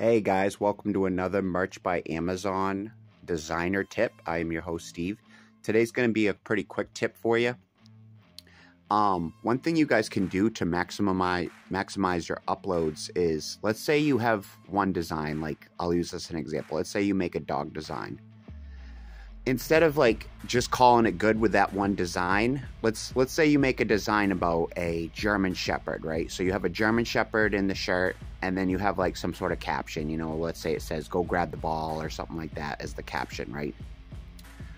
Hey guys, welcome to another Merch by Amazon designer tip. I am your host Steve. Today's going to be a pretty quick tip for you. Um, one thing you guys can do to maximize maximize your uploads is let's say you have one design, like I'll use this as an example. Let's say you make a dog design instead of like just calling it good with that one design, let's let's say you make a design about a German Shepherd, right? So you have a German Shepherd in the shirt, and then you have like some sort of caption. You know, let's say it says "Go grab the ball" or something like that as the caption, right?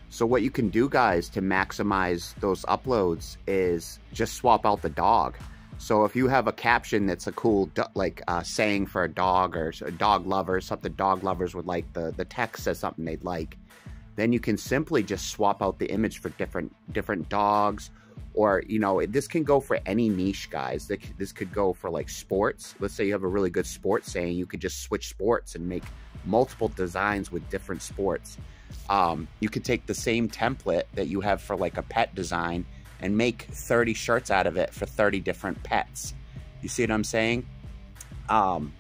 So what you can do, guys, to maximize those uploads is just swap out the dog. So if you have a caption that's a cool like uh, saying for a dog or a dog lover, something dog lovers would like, the the text says something they'd like then you can simply just swap out the image for different different dogs or you know this can go for any niche guys. This could go for like sports. Let's say you have a really good sports saying you could just switch sports and make multiple designs with different sports. Um, you could take the same template that you have for like a pet design and make 30 shirts out of it for 30 different pets. You see what i'm saying? Um,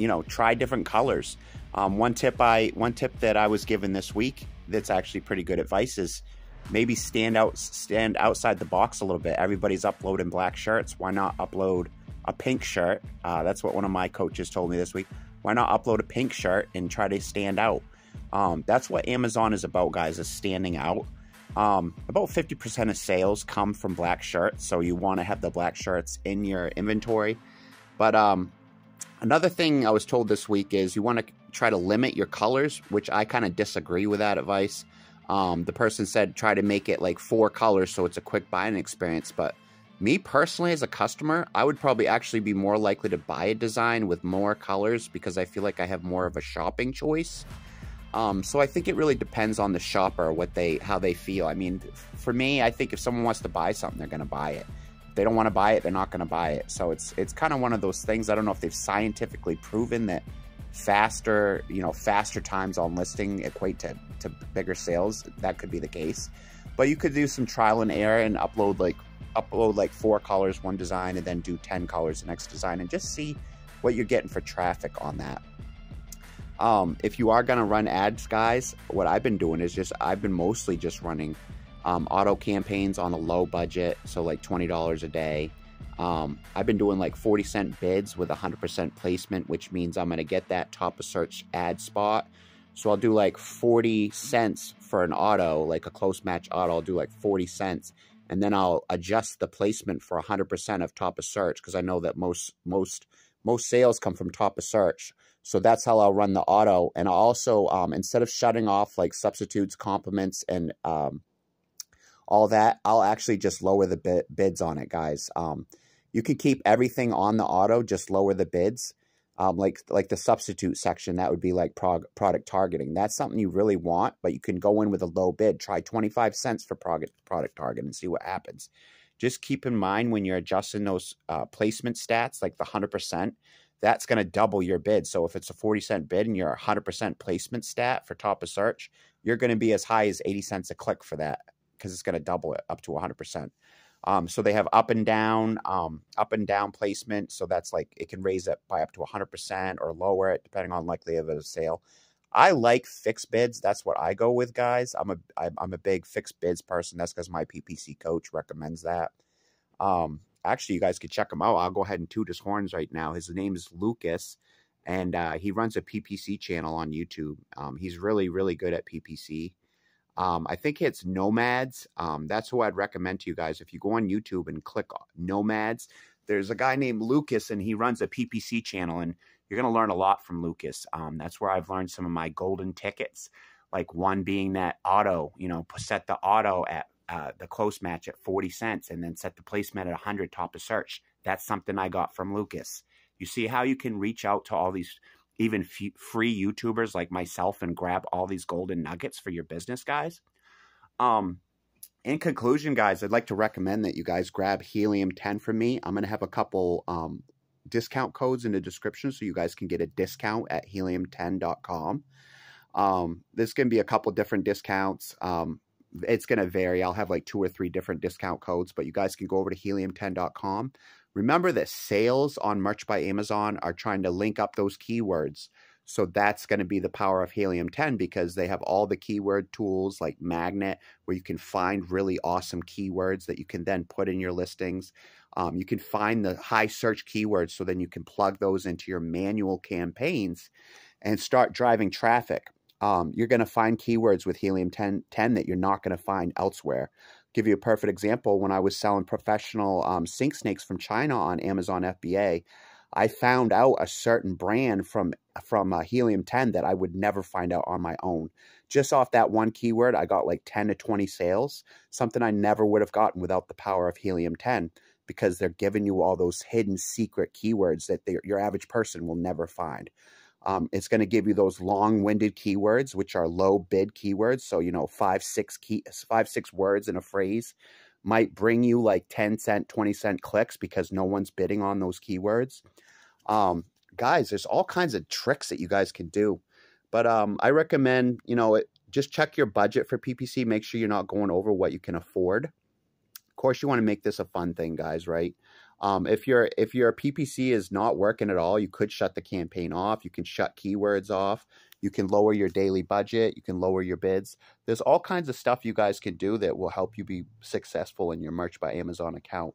you know try different colors um, one tip I one tip that I was given this week that's actually pretty good advice is maybe stand out stand outside the box a little bit. Everybody's uploading black shirts. Why not upload a pink shirt? Uh, that's what one of my coaches told me this week. Why not upload a pink shirt and try to stand out? Um, that's what Amazon is about, guys, is standing out. Um, about 50% of sales come from black shirts, so you want to have the black shirts in your inventory. But um, another thing I was told this week is you want to try to limit your colors, which I kind of disagree with that advice. Um, the person said try to make it like four colors so it's a quick buying experience. But me personally, as a customer, I would probably actually be more likely to buy a design with more colors because I feel like I have more of a shopping choice. Um, so I think it really depends on the shopper, what they, how they feel. I mean, for me, I think if someone wants to buy something, they're going to buy it. They don't want to buy it, they're not going to buy it. So it's it's kind of one of those things. I don't know if they've scientifically proven that faster, you know, faster times on listing equate to, to bigger sales. That could be the case. But you could do some trial and error and upload like upload like four colors, one design, and then do 10 colors the next design and just see what you're getting for traffic on that. Um, if you are going to run ads, guys, what I've been doing is just, I've been mostly just running um, auto campaigns on a low budget. So like $20 a day. Um, I've been doing like 40 cent bids with 100% placement, which means I'm going to get that top of search ad spot. So I'll do like 40 cents for an auto, like a close match auto. I'll do like 40 cents. And then I'll adjust the placement for 100% of top of search because I know that most, most, most sales come from top of search. So that's how I'll run the auto. And I'll also, um, instead of shutting off like substitutes, complements, and um, all that, I'll actually just lower the bid, bids on it, guys. Um, you could keep everything on the auto, just lower the bids. Um, like like the substitute section, that would be like prog product targeting. That's something you really want, but you can go in with a low bid. Try 25 cents for product, product target and see what happens. Just keep in mind when you're adjusting those uh, placement stats, like the 100%, that's going to double your bid. So if it's a 40 cent bid and you're 100% placement stat for top of search, you're going to be as high as 80 cents a click for that because it's going to double it up to 100%. Um, so they have up and down, um, up and down placement. So that's like it can raise it by up to 100% or lower it depending on likelihood of a sale. I like fixed bids. That's what I go with, guys. I'm a I'm a big fixed bids person. That's because my PPC coach recommends that. Um, actually, you guys could check him out. I'll go ahead and toot his horns right now. His name is Lucas, and uh, he runs a PPC channel on YouTube. Um, he's really really good at PPC. Um, I think it's Nomads. Um, that's who I'd recommend to you guys. If you go on YouTube and click Nomads, there's a guy named Lucas, and he runs a PPC channel, and you're going to learn a lot from Lucas. Um, that's where I've learned some of my golden tickets, like one being that auto, you know, set the auto at uh, the close match at 40 cents and then set the placement at 100 top of search. That's something I got from Lucas. You see how you can reach out to all these even free YouTubers like myself and grab all these golden nuggets for your business, guys. Um, in conclusion, guys, I'd like to recommend that you guys grab Helium 10 from me. I'm going to have a couple um, discount codes in the description so you guys can get a discount at helium10.com. Um, there's going to be a couple different discounts. Um, it's going to vary. I'll have like two or three different discount codes, but you guys can go over to helium10.com. Remember that sales on Merch by Amazon are trying to link up those keywords. So that's going to be the power of Helium 10 because they have all the keyword tools like Magnet, where you can find really awesome keywords that you can then put in your listings. Um, you can find the high search keywords so then you can plug those into your manual campaigns and start driving traffic. Um, you're going to find keywords with Helium 10, 10 that you're not going to find elsewhere. Give you a perfect example. When I was selling professional um, sink snakes from China on Amazon FBA, I found out a certain brand from from uh, Helium 10 that I would never find out on my own. Just off that one keyword, I got like 10 to 20 sales, something I never would have gotten without the power of Helium 10 because they're giving you all those hidden secret keywords that your average person will never find. Um, it's going to give you those long-winded keywords, which are low bid keywords. So, you know, five, six key, five, six words in a phrase might bring you like 10 cent, 20 cent clicks because no one's bidding on those keywords. Um, guys, there's all kinds of tricks that you guys can do. But um, I recommend, you know, it, just check your budget for PPC. Make sure you're not going over what you can afford. Course, you want to make this a fun thing, guys, right? Um, if your if your PPC is not working at all, you could shut the campaign off. You can shut keywords off. You can lower your daily budget. You can lower your bids. There's all kinds of stuff you guys can do that will help you be successful in your Merch by Amazon account.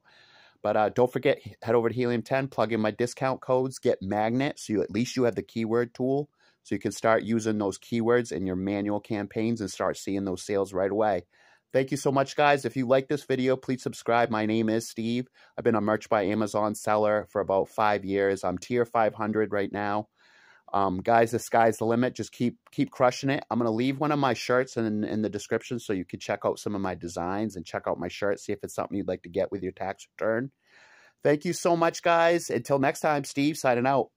But uh, don't forget, head over to Helium 10, plug in my discount codes, get Magnet, so you, at least you have the keyword tool, so you can start using those keywords in your manual campaigns and start seeing those sales right away. Thank you so much, guys. If you like this video, please subscribe. My name is Steve. I've been a Merch by Amazon seller for about five years. I'm tier 500 right now. Um, guys, the sky's the limit. Just keep keep crushing it. I'm going to leave one of my shirts in, in the description so you can check out some of my designs and check out my shirt, see if it's something you'd like to get with your tax return. Thank you so much, guys. Until next time, Steve signing out.